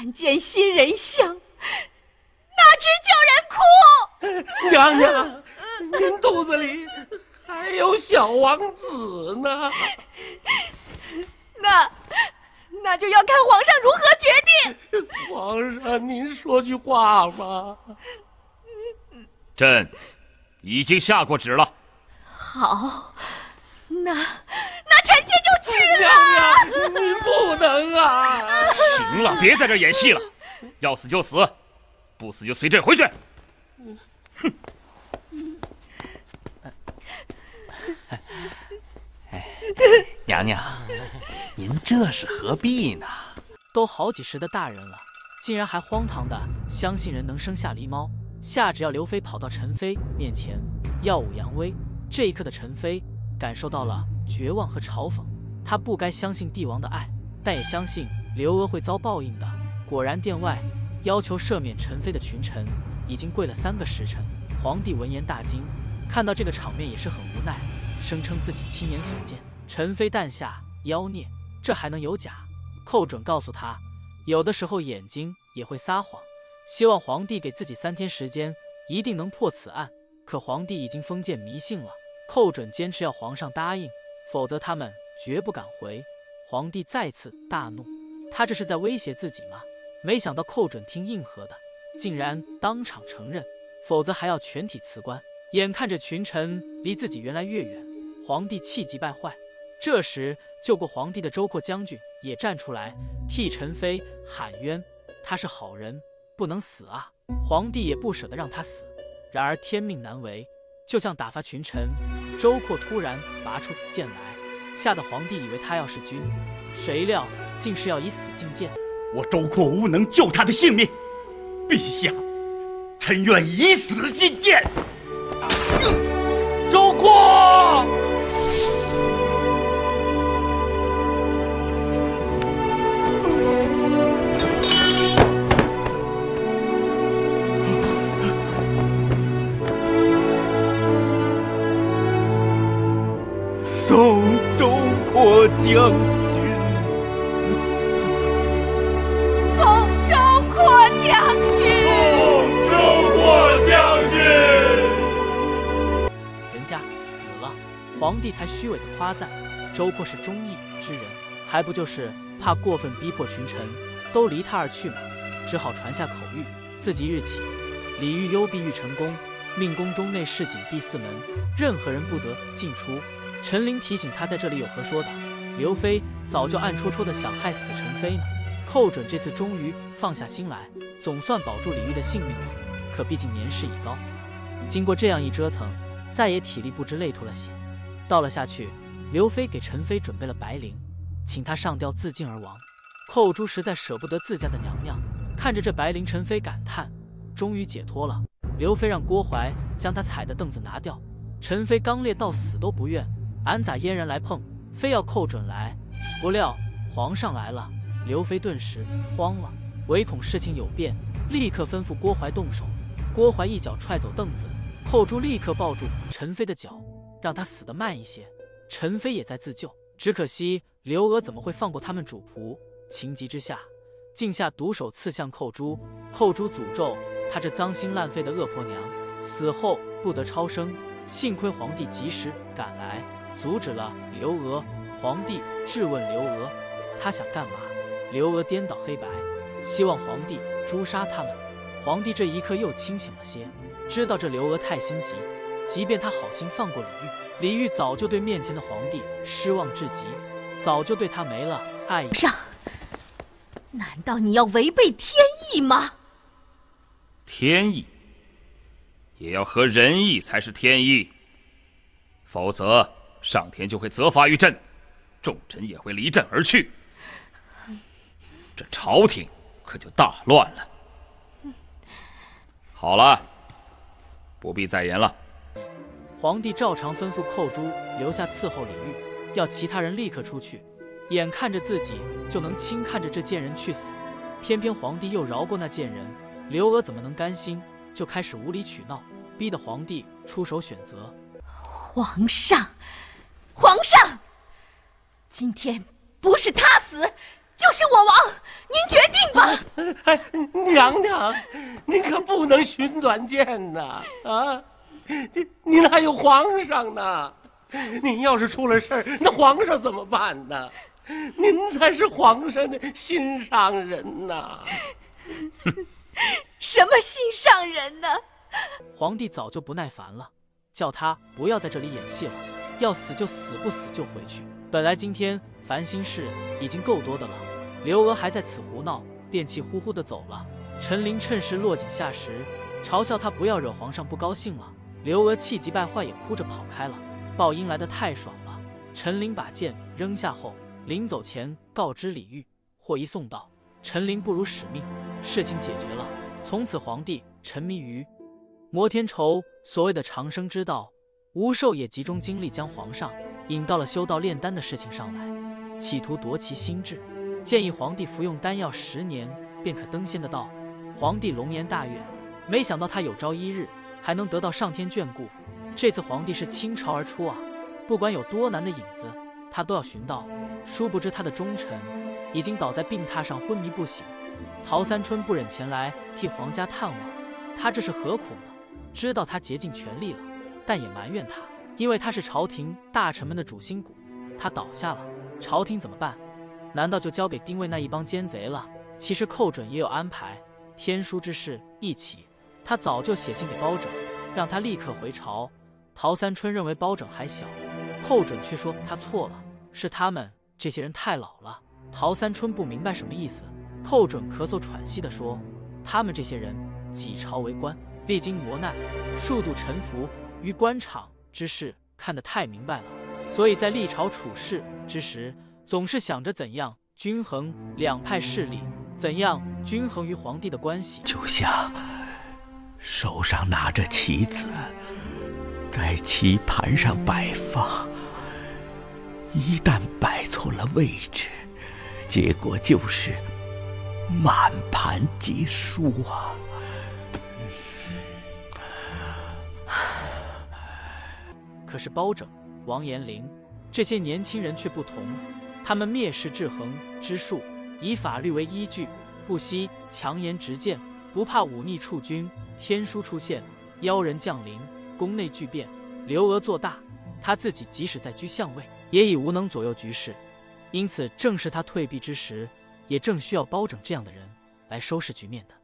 但见新人香，哪知叫人哭。娘娘，您肚子里还有小王子呢。那那就要看皇上如何决定。皇上，您说句话吧。朕已经下过旨了。好，那那臣妾就去了。娘娘，您不能啊！行了，别在这演戏了，要死就死，不死就随朕回去。哼！娘娘，您这是何必呢？都好几十的大人了，竟然还荒唐的相信人能生下狸猫。下旨要刘妃跑到陈妃面前耀武扬威。这一刻的陈妃感受到了绝望和嘲讽。她不该相信帝王的爱，但也相信刘娥会遭报应的。果然，殿外要求赦免陈妃的群臣已经跪了三个时辰。皇帝闻言大惊，看到这个场面也是很无奈，声称自己亲眼所见。陈妃诞下妖孽，这还能有假？寇准告诉他，有的时候眼睛也会撒谎。希望皇帝给自己三天时间，一定能破此案。可皇帝已经封建迷信了，寇准坚持要皇上答应，否则他们绝不敢回。皇帝再次大怒，他这是在威胁自己吗？没想到寇准听应和的，竟然当场承认，否则还要全体辞官。眼看着群臣离自己越来越远，皇帝气急败坏。这时，救过皇帝的周括将军也站出来替陈妃喊冤，他是好人。不能死啊！皇帝也不舍得让他死，然而天命难违，就像打发群臣，周括突然拔出剑来，吓得皇帝以为他要是君，谁料竟是要以死进谏。我周括无能救他的性命，陛下，臣愿以死进谏。周括。将军，送周阔将军，送周括将军。人家死了，皇帝才虚伪的夸赞周括是忠义之人，还不就是怕过分逼迫群臣都离他而去吗？只好传下口谕，自即日起，李煜幽闭玉成宫，命宫中内侍紧闭四门，任何人不得进出。陈琳提醒他，在这里有何说的？刘飞早就暗戳戳的想害死陈飞呢。寇准这次终于放下心来，总算保住李煜的性命了。可毕竟年事已高，经过这样一折腾，再也体力不支，累吐了血，倒了下去。刘飞给陈飞准备了白绫，请他上吊自尽而亡。寇珠实在舍不得自家的娘娘，看着这白绫，陈飞感叹：终于解脱了。刘飞让郭槐将他踩的凳子拿掉。陈飞刚烈到死都不愿。俺咋阉人来碰，非要寇准来？不料皇上来了，刘妃顿时慌了，唯恐事情有变，立刻吩咐郭槐动手。郭槐一脚踹走凳子，寇珠立刻抱住陈妃的脚，让她死得慢一些。陈妃也在自救，只可惜刘娥怎么会放过他们主仆？情急之下，竟下毒手刺向寇珠。寇珠诅咒她这脏心烂肺的恶婆娘，死后不得超生。幸亏皇帝及时赶来。阻止了刘娥。皇帝质问刘娥：“他想干嘛？”刘娥颠倒黑白，希望皇帝诛杀他们。皇帝这一刻又清醒了些，知道这刘娥太心急，即便他好心放过李煜，李煜早就对面前的皇帝失望至极，早就对他没了爱意。上，难道你要违背天意吗？天意也要合人意才是天意，否则。上天就会责罚于朕，众臣也会离朕而去，这朝廷可就大乱了。好了，不必再言了。皇帝照常吩咐寇珠留下伺候李煜，要其他人立刻出去。眼看着自己就能轻看着这贱人去死，偏偏皇帝又饶过那贱人，刘娥怎么能甘心？就开始无理取闹，逼得皇帝出手选择。皇上。皇上，今天不是他死，就是我亡，您决定吧。哎，娘娘，您可不能寻短见呐！啊，您您还有皇上呢，您要是出了事儿，那皇上怎么办呢？您才是皇上的心上人呐！什么心上人呢？皇帝早就不耐烦了，叫他不要在这里演戏了，要死就死，不死就回去。本来今天烦心事已经够多的了，刘娥还在此胡闹，便气呼呼的走了。陈琳趁势落井下石，嘲笑他不要惹皇上不高兴了。刘娥气急败坏，也哭着跑开了。报应来得太爽了，陈琳把剑扔下后。临走前告知李煜，货一送到，陈琳不辱使命，事情解决了。从此皇帝沉迷于摩天筹，所谓的长生之道，吴寿也集中精力将皇上引到了修道炼丹的事情上来，企图夺其心智，建议皇帝服用丹药十年便可登仙的道。皇帝龙颜大悦，没想到他有朝一日还能得到上天眷顾。这次皇帝是倾巢而出啊，不管有多难的影子，他都要寻到。殊不知他的忠臣已经倒在病榻上昏迷不醒。陶三春不忍前来替皇家探望，他这是何苦呢？知道他竭尽全力了，但也埋怨他，因为他是朝廷大臣们的主心骨。他倒下了，朝廷怎么办？难道就交给丁谓那一帮奸贼了？其实寇准也有安排，天书之事一起，他早就写信给包拯，让他立刻回朝。陶三春认为包拯还小，寇准却说他错了，是他们。这些人太老了，陶三春不明白什么意思。寇准咳嗽喘息地说：“他们这些人几朝为官，历经磨难，数度沉浮于官场之事，看得太明白了。所以在历朝处事之时，总是想着怎样均衡两派势力，怎样均衡与皇帝的关系。就像手上拿着棋子，在棋盘上摆放。”一旦摆错了位置，结果就是满盘皆输啊！可是包拯、王延龄这些年轻人却不同，他们蔑视制衡之术，以法律为依据，不惜强言直谏，不怕忤逆触君。天书出现，妖人降临，宫内巨变，刘娥做大，他自己即使在居相位。也已无能左右局势，因此正是他退避之时，也正需要包拯这样的人来收拾局面的。